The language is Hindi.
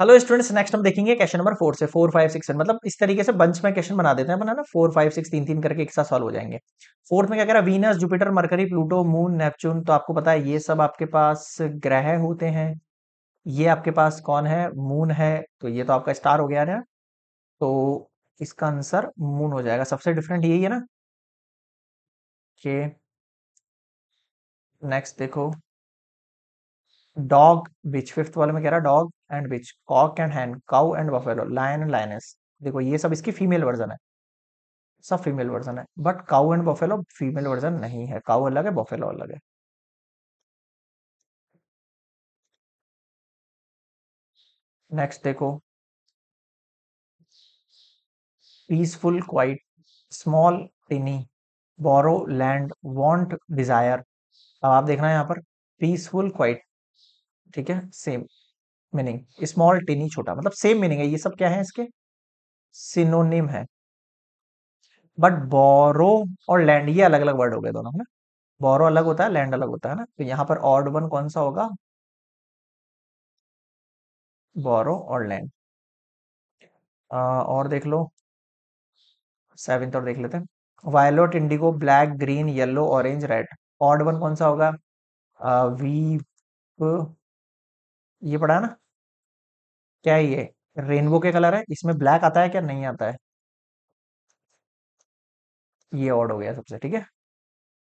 हेलो स्टूडेंट्स नेक्स्ट हम देखेंगे क्वेश्चन नंबर फोर से फोर फाइव सिक्स मतलब इस तरीके से बंच में क्वेश्चन बना देते हैं अपना ना? फोर फाइव सिक्स तीन तीन करके एक साथ सॉल्व हो जाएँगे। फोर्थ में क्या कह रहा है? Venus Jupiter Mercury Pluto moon Neptune तो आपको पता है ये सब आपके पास ग्रह होते हैं। ये आपके पास कौन है? मून है। तो ये तो आपका स्टार हो गया ना? तो इसका आंसर मून हो जाएगा। सबसे डिफरेंट यही है ना? कि नेक्स्ट देखो। डॉग बिच फिफ्थ वाले में कह रहा है dog and bitch cock and hen cow and buffalo lion and lioness देखो, ये सब इसकी फीमेल वर्जन है। सब फीमेल वर्जन है। But cow and buffalo female version नहीं है। काउ अलग है बफेलो अलग है। नेक्स्ट देखो। Peaceful quiet small tiny borrow lend want desire अब आप देखना है यहाँ पर। पीसफुल क्वाइट ठीक है सेम मीनिंग स्मॉल टिनी छोटा मतलब सेम मीनिंग है, ये सब क्या है इसके? सिनोनिम है। बट बोरो और लैंड ये अलग अलग वर्ड हो गए दोनों ना? बोरो अलग होता है लैंड अलग होता है ना? तो यहाँ पर ऑर्ड वन कौन सा होगा? बोरो और लैंड और देख लो। सेवेंथ और देख लेते हैं। Violet indigo black green yellow orange red odd one कौन सा होगा? वी ये पढ़ा ना? क्या है ये? रेनबो के कलर है? इसमें ब्लैक आता है क्या? नहीं आता है। ये ऑड हो गया सबसे, ठीक है?